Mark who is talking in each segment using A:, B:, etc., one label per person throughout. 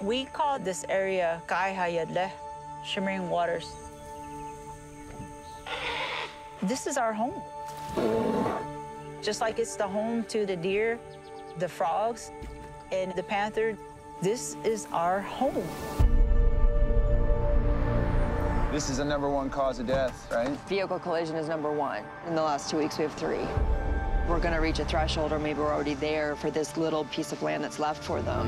A: We call this area Kaihayadle, Shimmering Waters. This is our home. Just like it's the home to the deer, the frogs, and the panther, this is our home.
B: This is the number one cause of death, right?
C: Vehicle collision is number one. In the last two weeks, we have three. We're going to reach a threshold, or maybe we're already there for this little piece of land that's left for them.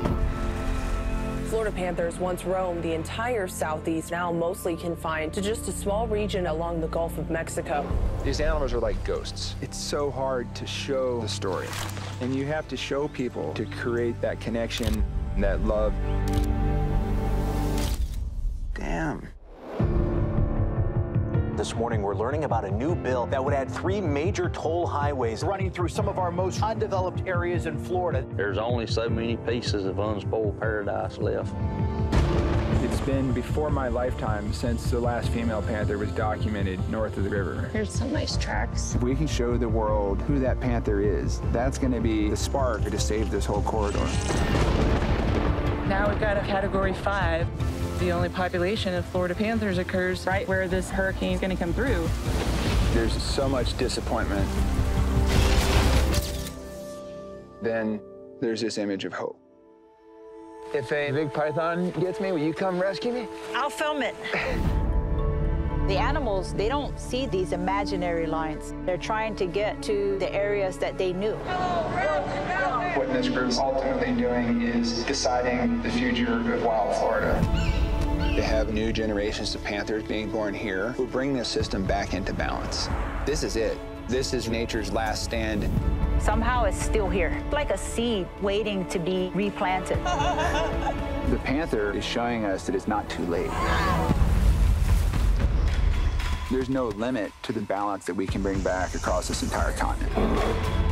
D: Florida panthers once roamed the entire southeast, now mostly confined to just a small region along the Gulf of Mexico.
E: These animals are like ghosts. It's so hard to show the story. And you have to show people to create that connection, that love.
F: This morning, we're learning about a new bill that would add three major toll highways running through some of our most undeveloped areas in Florida.
G: There's only so many pieces of unspoiled paradise left.
E: It's been before my lifetime since the last female panther was documented north of the river.
H: Here's some nice tracks.
E: If we can show the world who that panther is, that's going to be the spark to save this whole corridor.
I: Now we've got a category five. The only population of Florida panthers occurs right where this hurricane is going to come through.
E: There's so much disappointment. Then there's this image of hope. If a big python gets me, will you come rescue me?
A: I'll film it. The animals, they don't see these imaginary lines. They're trying to get to the areas that they knew.
E: What this group's ultimately doing is deciding the future of wild Florida. To have new generations of panthers being born here will bring this system back into balance. This is it. This is nature's last stand.
A: Somehow it's still here, like a seed waiting to be replanted.
E: The panther is showing us that it's not too late. There's no limit to the balance that we can bring back across this entire continent.